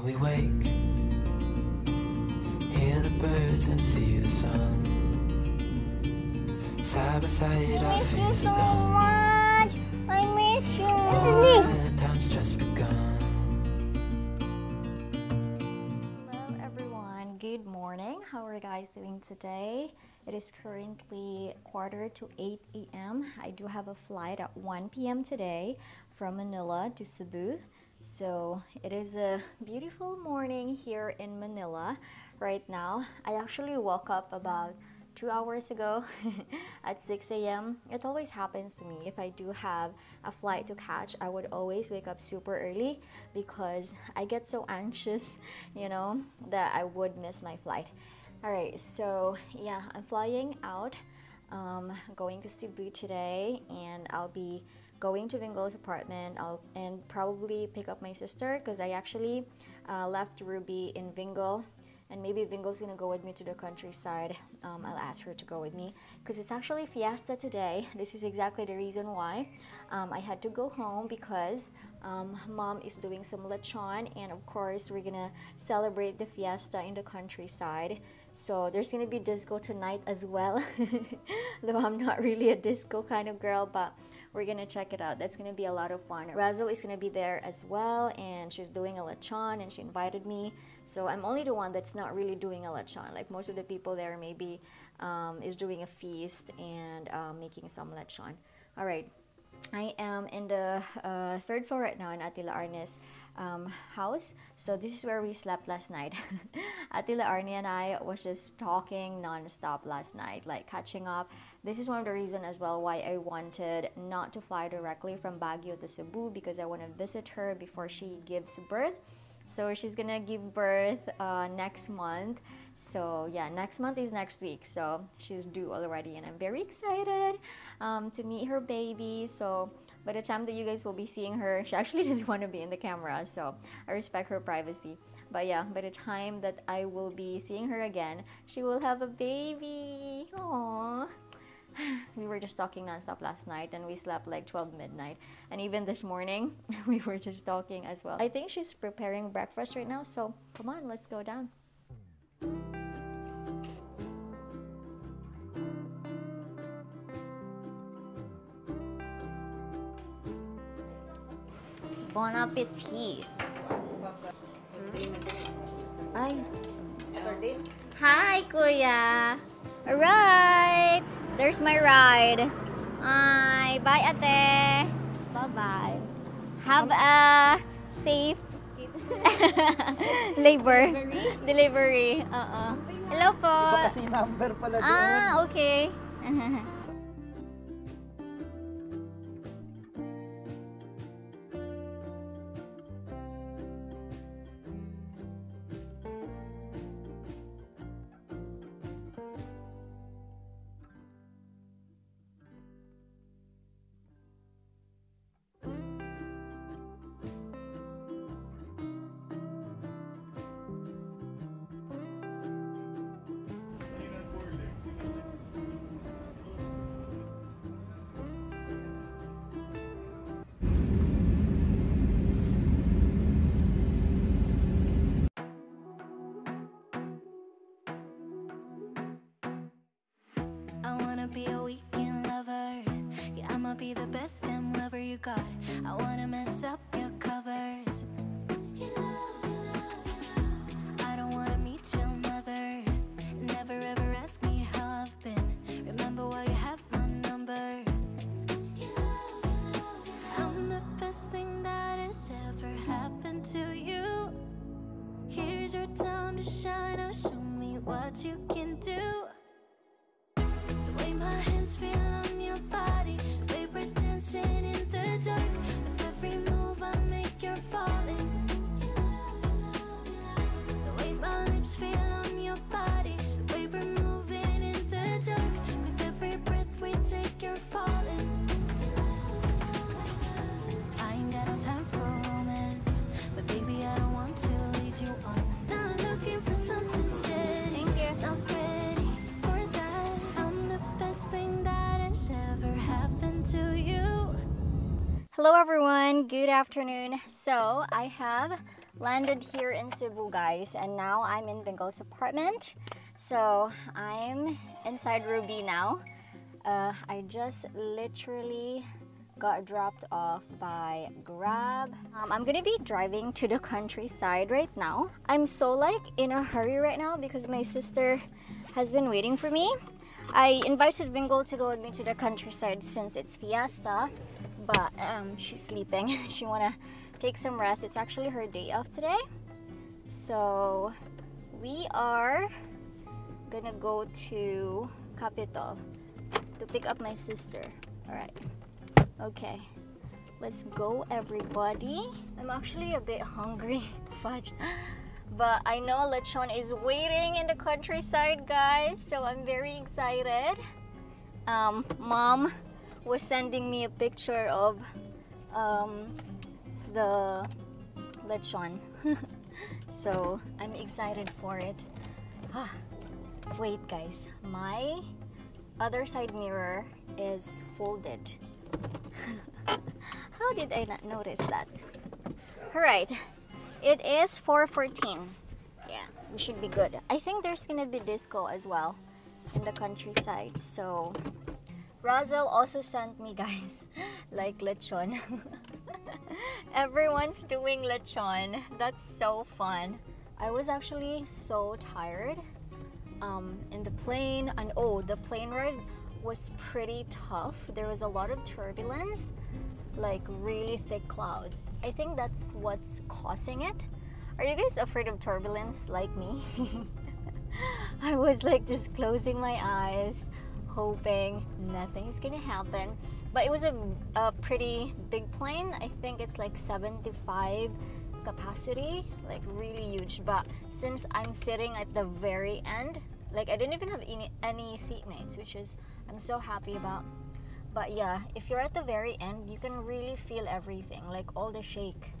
When we wake, hear the birds and see the sun. Side by side, our I miss you fears so are gone. much. I miss you. Our time's just begun. Hello everyone, good morning. How are you guys doing today? It is currently quarter to 8 a.m. I do have a flight at 1 p.m. today from Manila to Cebu. So it is a beautiful morning here in Manila right now. I actually woke up about two hours ago at 6 a.m. It always happens to me. If I do have a flight to catch, I would always wake up super early because I get so anxious, you know, that I would miss my flight. All right, so yeah, I'm flying out, um, going to Cebu today, and I'll be going to Vingol's apartment. I'll and probably pick up my sister because I actually uh, left Ruby in Vingol and maybe Vingol's gonna go with me to the countryside. Um, I'll ask her to go with me because it's actually fiesta today. This is exactly the reason why um, I had to go home because um, mom is doing some lechon, and of course we're gonna celebrate the fiesta in the countryside. So there's gonna be disco tonight as well. Though I'm not really a disco kind of girl, but we're gonna check it out. That's gonna be a lot of fun. Razo is gonna be there as well, and she's doing a lechon, and she invited me. So I'm only the one that's not really doing a lechon. Like most of the people there, maybe um, is doing a feast and um, making some lechon. All right. I am in the uh, third floor right now in Atila Arne's um, house. So this is where we slept last night. Atila Arne and I was just talking non-stop last night, like catching up. This is one of the reasons as well why I wanted not to fly directly from Baguio to Cebu because I want to visit her before she gives birth. So she's gonna give birth uh, next month. So yeah, next month is next week. So she's due already, and I'm very excited um, to meet her baby. So by the time that you guys will be seeing her, she actually doesn't want to be in the camera. So I respect her privacy. But yeah, by the time that I will be seeing her again, she will have a baby. Aww we were just talking nonstop last night and we slept like 12 midnight. And even this morning we were just talking as well. I think she's preparing breakfast right now so come on let's go down. Bon appetit ay hmm? hi. Kuya. Alright there's my ride. Hi, bye ate. Bye bye have a safe labor. Delivery? Uh hello po. Iba kasi number pala doon. ah okay you got. Hello everyone, good afternoon. So I have landed here in Cebu, guys, and now I'm in Bengal's apartment. So I'm inside Ruby now. Uh, I just literally got dropped off by Grab. Um, I'm gonna be driving to the countryside right now. I'm so like in a hurry right now because my sister has been waiting for me. I invited Vingle to go with me to the countryside since it's fiesta, but um, she's sleeping. she wanna take some rest. It's actually her day off today. So we are gonna go to Capitol to pick up my sister. Alright. Okay. Let's go everybody. I'm actually a bit hungry. Fudge. But I know Lechon is waiting in the countryside, guys. So I'm very excited. Um, Mom was sending me a picture of um, the lechon. so I'm excited for it. Ah, wait guys, my other side mirror is folded. How did I not notice that? Alright, it is 4.14. Yeah, we should be good. I think there's gonna be disco as well in the countryside. So Razel also sent me guys like lechon. Everyone's doing lechon. That's so fun. I was actually so tired um, in the plane, and oh, the plane ride was pretty tough. There was a lot of turbulence, like really thick clouds. I think that's what's causing it. Are you guys afraid of turbulence like me? I was like just closing my eyes, hoping nothing's gonna happen. But it was a, a pretty big plane. I think it's like 75 capacity, like really huge. But since I'm sitting at the very end, like I didn't even have any, any seatmates, which is I'm so happy about. But yeah, if you're at the very end, you can really feel everything, like all the shake.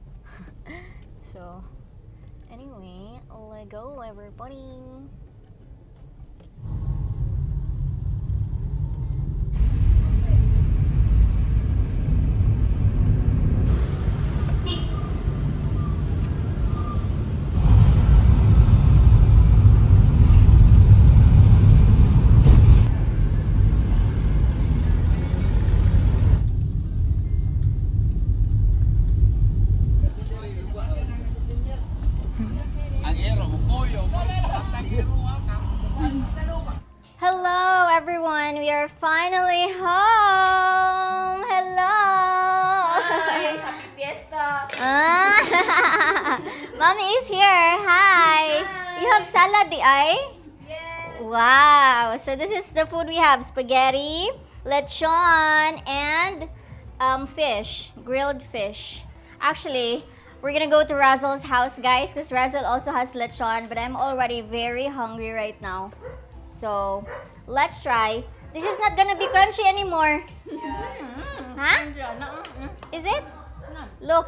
so anyway, let go everybody. Hello, everyone. We are finally home. Hello. Hi, happy fiesta. Ah, Mommy is here. Hi. You have salad, di ay? Yes. Wow. So this is the food we have: spaghetti, lechon, and um, fish, grilled fish. Actually, we're gonna go to Razel's house, guys, because Razel also has lechon. But I'm already very hungry right now. So let's try. This is not gonna be crunchy anymore. Huh? Is it? Look,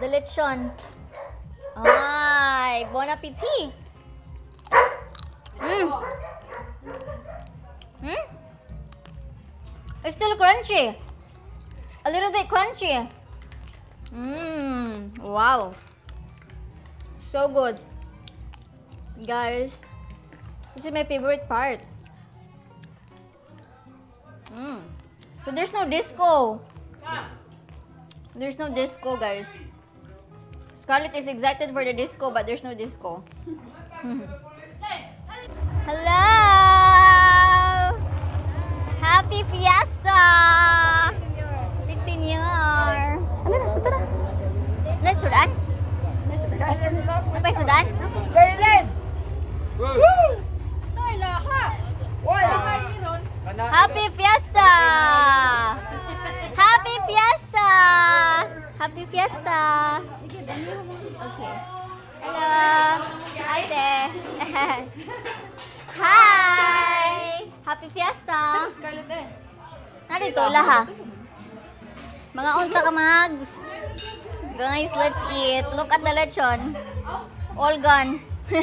the lechon. Ay, bon appetit. Mm. Hmm? It's still crunchy. A little bit crunchy. Mmm. Wow. So good. Guys, this is my favorite part. Mmm. But there's no disco. There's no disco, guys. Scarlett is excited for the disco, but there's no disco. Hello! Happy Fiesta! Ano na? Sudan? Na Sudan? Na Sudan? Apa Sudan? Kailin! Woo! Ay, laha! Why? Happy Fiesta! Happy Fiesta! Happy Fiesta! Okay. Hello! Hi there! Hi! Happy Fiesta! Eh. Narito laha. Mga unta ka mags. Guys, let's eat. Look at the lechon. All gone.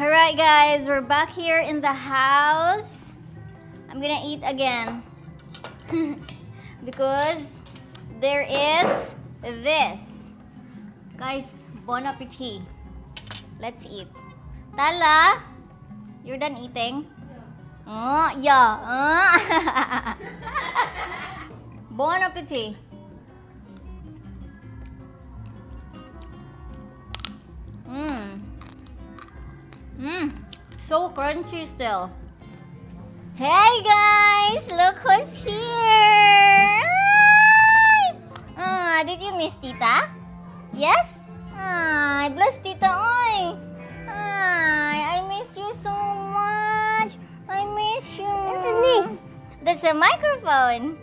Alright, guys, we're back here in the house. I'm gonna eat again. because there is this. Guys, bon appetit. Let's eat. Tala, you're done eating? Oh, yeah. Ah. bon appetit. Mmm. Mmm. So crunchy still. Hey guys! Look who's here! Ah, did you miss Tita? Yes? Ay, bless Tita Oy! Ay, I miss you so much! I miss you! That's a microphone!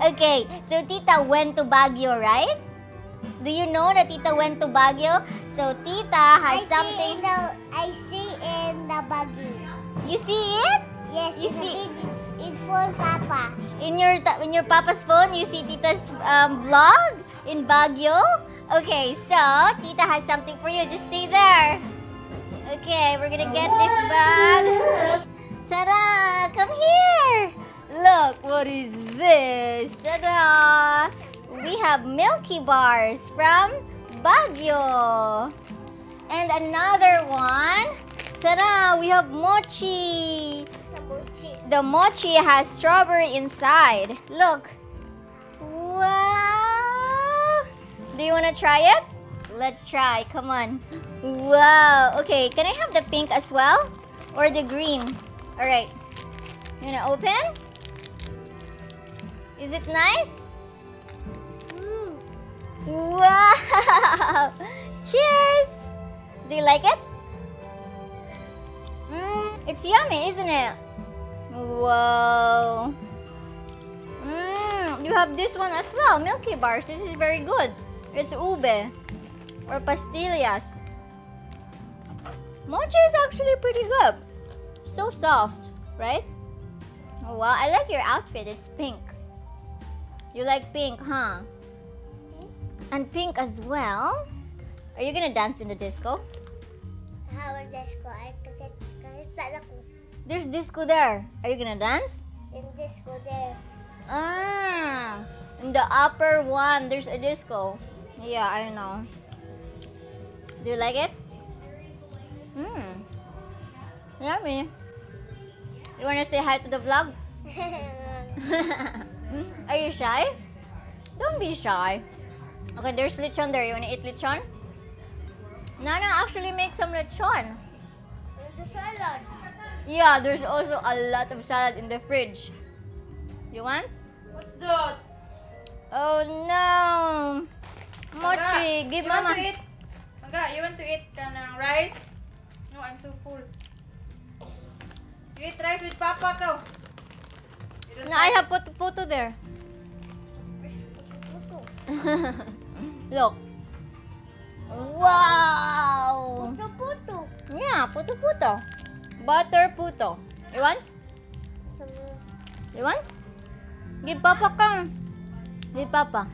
Okay, so Tita went to Baguio, right? Do you know that Tita went to Baguio? So Tita has I something... See in the, I see in the buggy. You see it? Yes, You see- big, it's for Papa. In your in your papa's phone, you see Tita's um, vlog in Baguio. Okay, so Tita has something for you. Just stay there. Okay, we're gonna get this bag. Ta-da! Come here. Look, what is this? Ta-da! We have Milky Bars from Baguio. And another one. Ta-da! We have mochi. The mochi has strawberry inside. Look. Do you want to try it? Let's try. Come on. Wow. Okay, can I have the pink as well? Or the green? All right. You to open? Is it nice? Wow. Cheers. Do you like it? Mmm, it's yummy, isn't it? Wow. Mmm, you have this one as well, Milky Bars. This is very good. It's ube or pastillas. Mochi is actually pretty good. So soft, right? Oh, wow, I like your outfit. It's pink. You like pink, huh? And pink as well. Are you gonna dance in the disco? How are this ko? Ay, kasi, kasi tala ko. There's disco there. Are you gonna dance? In this ko there. Ah, in the upper one, there's a disco. Yeah, I know. Do you like it? Hmm. Yummy. You wanna say hi to the vlog? Are you shy? Don't be shy. Okay, there's lechon there. You wanna eat lechon? Nana actually make some lechon. the salad. Yeah, there's also a lot of salad in the fridge. You want? What's that? Oh no! Mochi, give you want mama. to eat? Aga, you want to eat kanang rice? No, I'm so full. You eat rice with Papa don't No, I have put photo there. Look. Wow! Puto puto. Yeah, puto puto. Butter puto. You want? You want? Give Papa ka. Give Papa.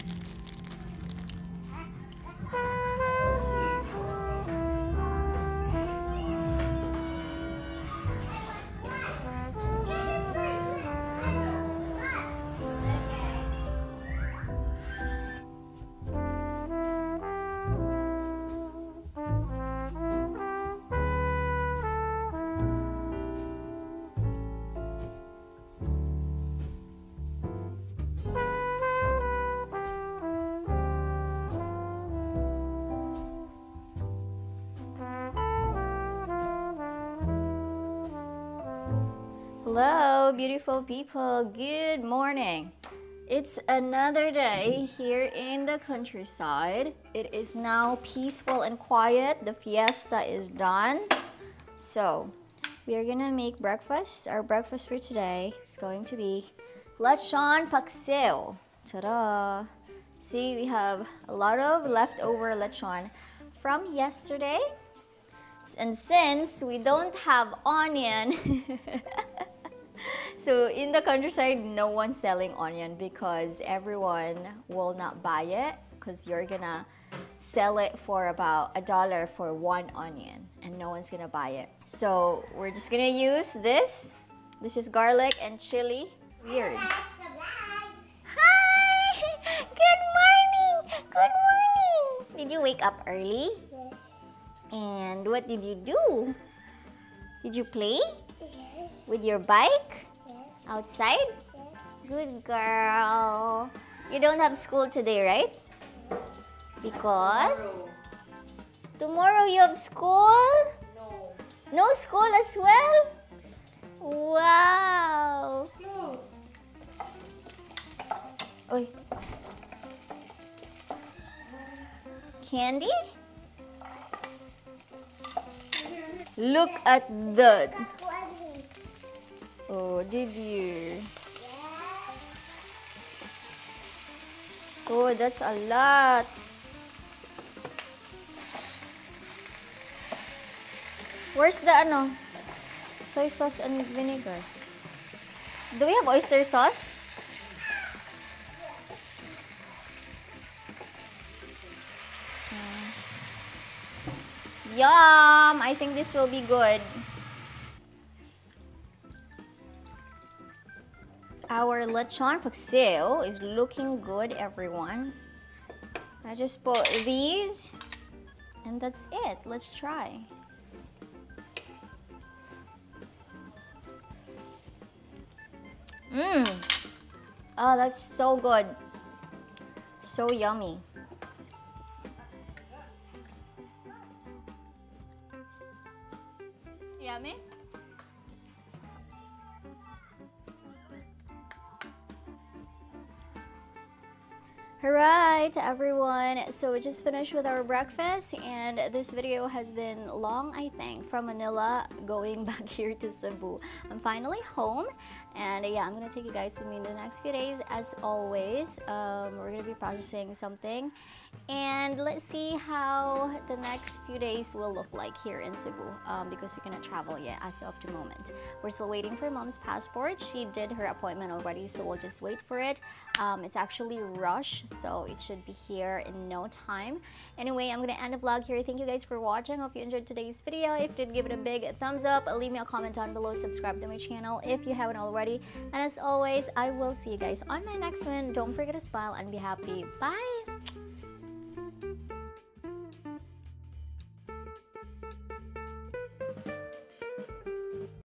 Beautiful people. Good morning. It's another day here in the countryside. It is now peaceful and quiet. The fiesta is done. So, we are gonna make breakfast. Our breakfast for today is going to be lechon paksiw. Ta-da! See, we have a lot of leftover lechon from yesterday. And since we don't have onion, so in the countryside, no one's selling onion because everyone will not buy it because you're gonna sell it for about a dollar for one onion and no one's gonna buy it. So we're just gonna use this. This is garlic and chili. Weird. Hi! Good morning! Good morning! Did you wake up early? Yes. And what did you do? Did you play Yes. with your bike. Outside? Good girl. You don't have school today, right? Because tomorrow you have school? No. No school as well? Wow. Close. Oy. Candy? Look at that. Oh, did you? Oh, that's a lot. Where's the ano? Soy sauce and vinegar. Do we have oyster sauce? Mm. Yum! I think this will be good. Our lechon paksiw is looking good, everyone. I just put these, and that's it. Let's try. Mmm. Oh, that's so good. So yummy. Yummy? Hooray! Alright everyone, so we just finished with our breakfast and this video has been long I think from Manila going back here to Cebu. I'm finally home and yeah I'm gonna take you guys with me in the next few days as always. Um, we're gonna be processing something and let's see how the next few days will look like here in Cebu um, because we cannot travel yet as of the moment. We're still waiting for mom's passport. She did her appointment already so we'll just wait for it. Um, it's actually rush so it should be here in no time. Anyway, I'm gonna end the vlog here. Thank you guys for watching. Hope you enjoyed today's video. If you did, give it a big thumbs up. Leave me a comment down below. Subscribe to my channel if you haven't already. And as always, I will see you guys on my next one. Don't forget to smile and be happy. Bye!